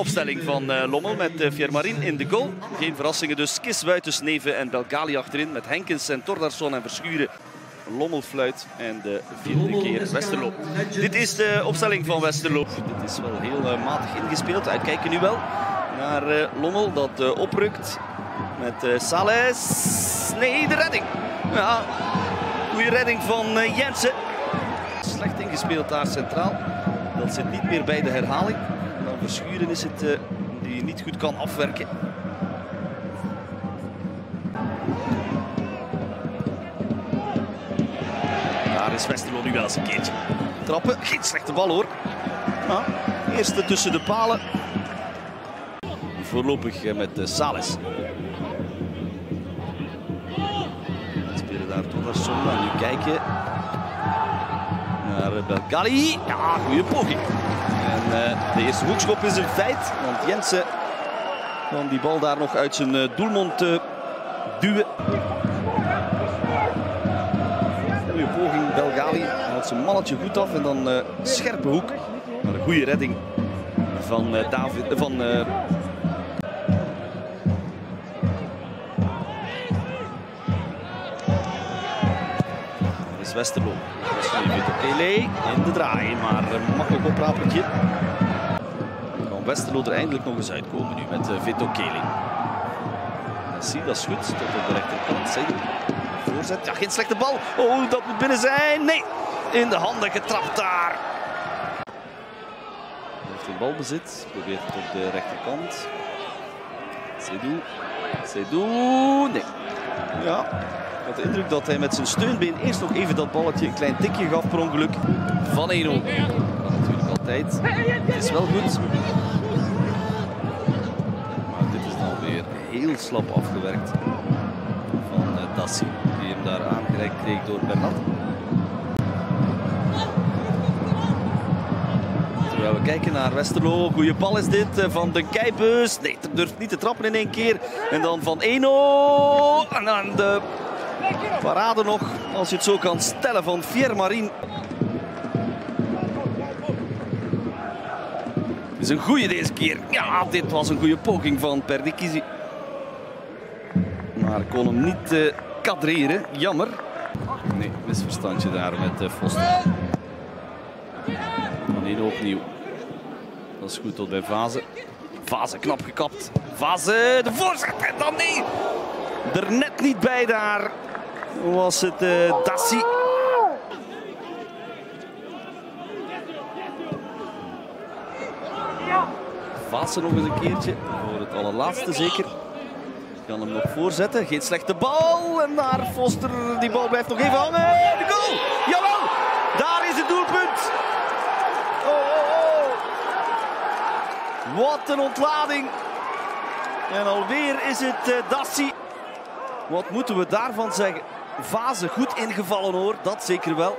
Opstelling van uh, Lommel met uh, Fiermarin in de goal. Geen verrassingen dus. Kis, Wuitens, Neven en Belgali achterin met Henkens en Tordarsson en Verschuren. Lommel fluit en de vierde keer Westerlo. Dit is de opstelling van Westerlo. Dit is wel heel uh, matig ingespeeld. Uitkijken nu wel naar Lommel dat oprukt met Sales. Nee, de redding. Ja, goede redding van Jensen. Slecht ingespeeld daar centraal. Dat zit niet meer bij de herhaling. Verschuren is het uh, die niet goed kan afwerken. Daar is Westerlo nu wel eens een keertje. Trappen, geen slechte bal hoor. Ja, eerste tussen de palen. Voorlopig met uh, Sales. Spelen daar Tonarsson. Nu kijken naar Belgali. Ja, goede poging. En uh, de eerste hoekschop is een feit, want Jensen kan die bal daar nog uit zijn uh, doelmond uh, duwen. Goede poging, Belgali houdt zijn mannetje goed af en dan scherpe hoek. Maar een goede redding van David, van is Westerlo. Okele in de draai, maar een makkelijk oprapertje. Kan Westerlo er eindelijk nog eens uitkomen nu met uh, Vito Kele. Zie, dat is goed, tot op de rechterkant. Voorzet, ja geen slechte bal. Oh, dat moet binnen zijn. Nee, in de handen getrapt daar. Hij heeft een balbezit, probeert het op de rechterkant. Seydou. Seydou, nee. Ja, had de indruk dat hij met zijn steunbeen eerst nog even dat balletje een klein tikje gaf per ongeluk van 1-0. natuurlijk altijd. Het is wel goed. Maar dit is dan weer heel slap afgewerkt van Dassi. Die hem daar aangereikt kreeg door Bernat. We kijken naar Westerlo. Goede bal is dit eh, van de Keibus. Nee, durft niet te trappen in één keer. En dan van 1-0. En dan de Parade nog, als je het zo kan stellen, van Fiermarin. Het is een goede deze keer. Ja, dit was een goede poging van Perdikizi. Maar kon hem niet uh, kadreren. Jammer. Nee, misverstandje daar met uh, Foster. Dan opnieuw. Dat is goed tot bij Vaze. Vaze knap gekapt. Vaze de voorzet en dan nee. Er net niet bij daar was het uh, Dassi. Vaassen nog eens een keertje. Voor het allerlaatste zeker. Kan hem nog voorzetten. Geen slechte bal. En daar Foster. Die bal blijft nog even hangen. De goal! Jawel! Daar is het doelpunt. Oh, oh, oh. Wat een ontlading. En alweer is het uh, Dassi. Wat moeten we daarvan zeggen? Fase goed ingevallen hoor, dat zeker wel.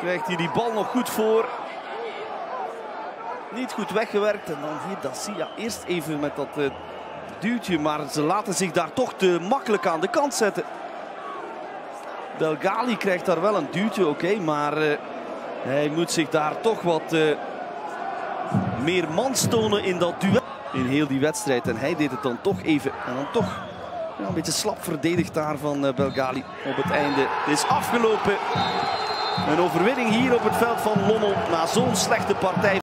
Krijgt hij die bal nog goed voor. Niet goed weggewerkt. En dan hier Dacia eerst even met dat uh, duwtje. Maar ze laten zich daar toch te makkelijk aan de kant zetten. Belgali krijgt daar wel een duwtje, oké. maar uh, hij moet zich daar toch wat uh, meer mans tonen in dat duel. In heel die wedstrijd. En hij deed het dan toch even. En dan toch een beetje slap verdedigd daar van uh, Belgali op het einde. Het is afgelopen. Een overwinning hier op het veld van Lommel na zo'n slechte partij.